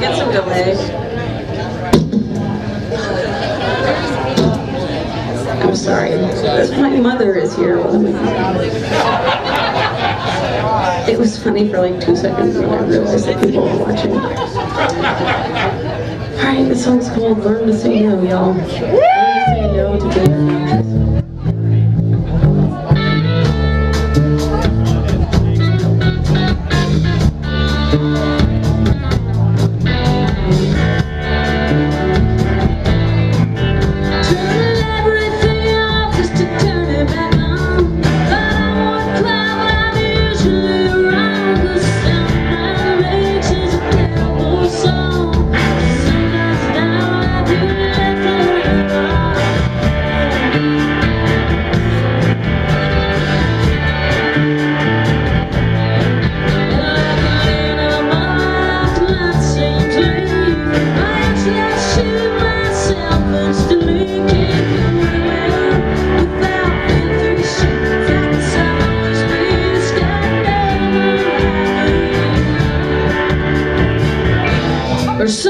get some delay. I'm sorry. My mother is here. It was funny for like two seconds when I realized that people were watching. Alright, the song's called Learn to Say No, y'all. Learn to Or someday